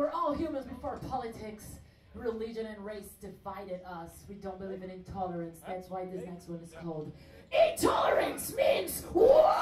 We're all humans before politics, religion, and race divided us. We don't believe in intolerance. That's why this next one is called Intolerance Means War.